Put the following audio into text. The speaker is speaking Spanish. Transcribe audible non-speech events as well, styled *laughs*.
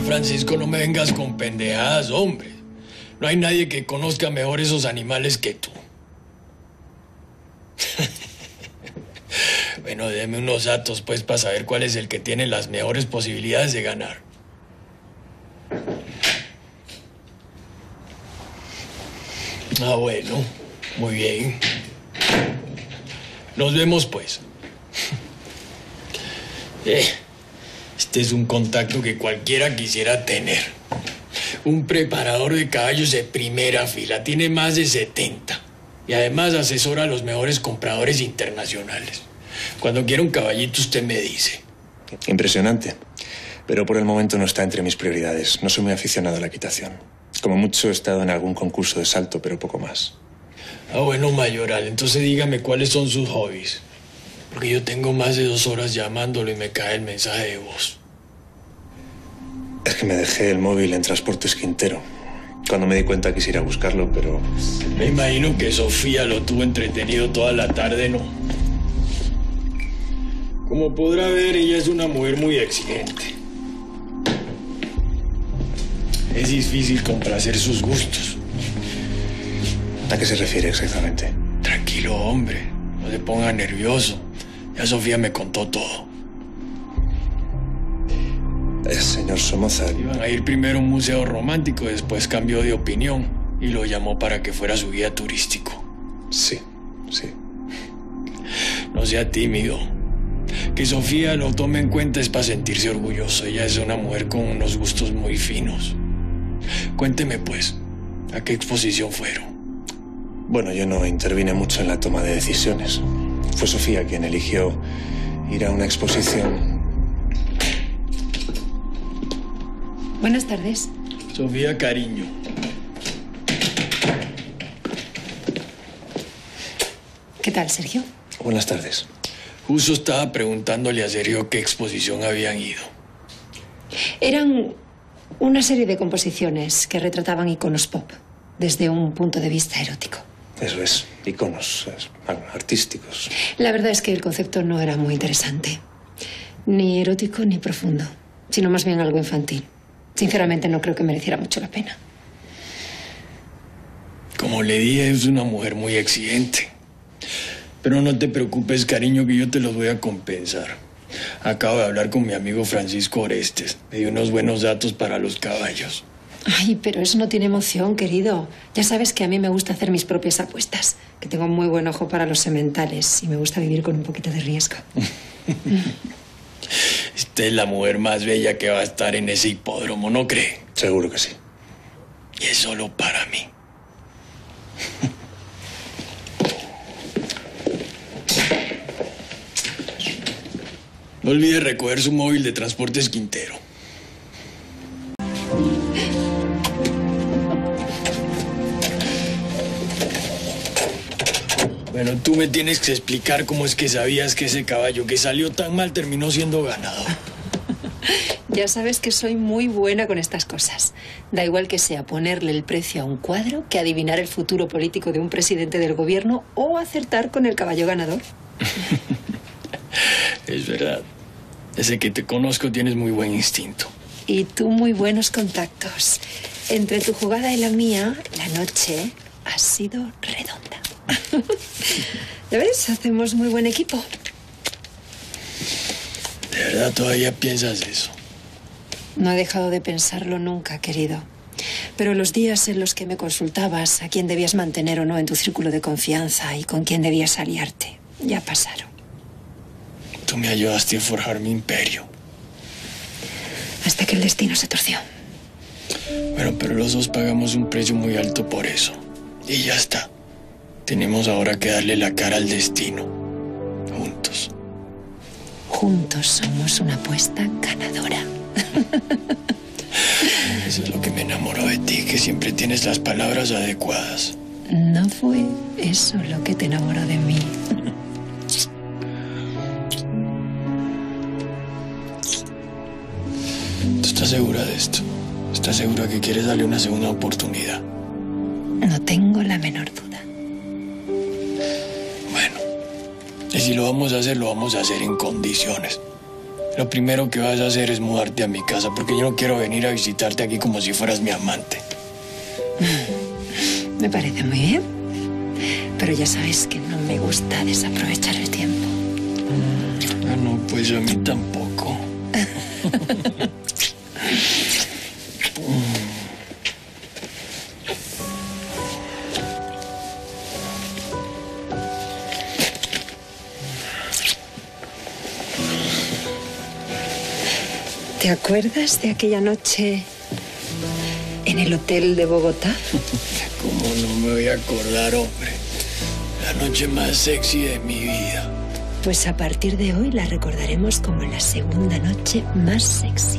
Francisco, no me vengas con pendejadas, hombre. No hay nadie que conozca mejor esos animales que tú. *laughs* bueno, déme unos datos, pues, para saber cuál es el que tiene las mejores posibilidades de ganar. Ah, bueno, muy bien. Nos vemos, pues. *laughs* Eh, este es un contacto que cualquiera quisiera tener. Un preparador de caballos de primera fila. Tiene más de 70. Y además asesora a los mejores compradores internacionales. Cuando quiera un caballito, usted me dice. Impresionante. Pero por el momento no está entre mis prioridades. No soy muy aficionado a la equitación. Como mucho he estado en algún concurso de salto, pero poco más. Ah, bueno, Mayoral. Entonces dígame cuáles son sus hobbies. Porque yo tengo más de dos horas llamándolo y me cae el mensaje de voz. Es que me dejé el móvil en Transportes Quintero. Cuando me di cuenta quise ir a buscarlo, pero... Me imagino que Sofía lo tuvo entretenido toda la tarde, ¿no? Como podrá ver, ella es una mujer muy exigente. Es difícil complacer sus gustos. ¿A qué se refiere exactamente? Tranquilo, hombre. No se ponga nervioso. Ya Sofía me contó todo. Eh, señor Somoza. Iban a ir primero a un museo romántico, después cambió de opinión y lo llamó para que fuera su guía turístico. Sí, sí. No sea tímido. Que Sofía lo tome en cuenta es para sentirse orgulloso. Ella es una mujer con unos gustos muy finos. Cuénteme, pues, ¿a qué exposición fueron? Bueno, yo no intervine mucho en la toma de decisiones. Fue Sofía quien eligió ir a una exposición. Buenas tardes. Sofía Cariño. ¿Qué tal, Sergio? Buenas tardes. Justo estaba preguntándole a Sergio qué exposición habían ido. Eran una serie de composiciones que retrataban iconos pop desde un punto de vista erótico. Eso es, iconos es, artísticos. La verdad es que el concepto no era muy interesante. Ni erótico ni profundo, sino más bien algo infantil. Sinceramente no creo que mereciera mucho la pena. Como le dije, es una mujer muy exigente. Pero no te preocupes, cariño, que yo te los voy a compensar. Acabo de hablar con mi amigo Francisco Orestes. Me dio unos buenos datos para los caballos. Ay, pero eso no tiene emoción, querido. Ya sabes que a mí me gusta hacer mis propias apuestas, que tengo muy buen ojo para los sementales y me gusta vivir con un poquito de riesgo. *laughs* Esta es la mujer más bella que va a estar en ese hipódromo, ¿no cree? Seguro que sí. Y es solo para mí. *laughs* No olvide recoger su móvil de transportes Quintero. Bueno, tú me tienes que explicar cómo es que sabías que ese caballo que salió tan mal terminó siendo ganador. *laughs* Ya sabes que soy muy buena con estas cosas. Da igual que sea ponerle el precio a un cuadro que adivinar el futuro político de un presidente del gobierno o acertar con el caballo ganador. *laughs* es verdad. Desde que te conozco tienes muy buen instinto. Y tú muy buenos contactos. Entre tu jugada y la mía, la noche ha sido redonda. *laughs* ¿Ya ves? Hacemos muy buen equipo. ¿De verdad todavía piensas eso? No he dejado de pensarlo nunca, querido. Pero los días en los que me consultabas a quién debías mantener o no en tu círculo de confianza y con quién debías aliarte, ya pasaron. Tú me ayudaste a forjar mi imperio. Hasta que el destino se torció. Bueno, pero los dos pagamos un precio muy alto por eso. Y ya está. Tenemos ahora que darle la cara al destino. Juntos. Juntos somos una apuesta ganadora. *laughs* Eso es lo que me enamoró de ti, que siempre tienes las palabras adecuadas. No fue eso lo que te enamoró de mí. *laughs* ¿Tú estás segura de esto? ¿Estás segura que quieres darle una segunda oportunidad? No tengo la menor duda. Si lo vamos a hacer, lo vamos a hacer en condiciones. lo primero que vas a hacer es mudarte a mi casa, porque yo no quiero venir a visitarte aquí como si fueras mi amante. *laughs* Me parece muy bien. Pero ya sabes que no me gusta desaprovechar el tiempo. Ah, no, pues a mí tampoco. *laughs* ¿Te acuerdas de aquella noche en el hotel de Bogotá? *laughs* ¿Cómo no me voy a acordar, hombre? La noche más sexy de mi vida. Pues a partir de hoy la recordaremos como la segunda noche más sexy.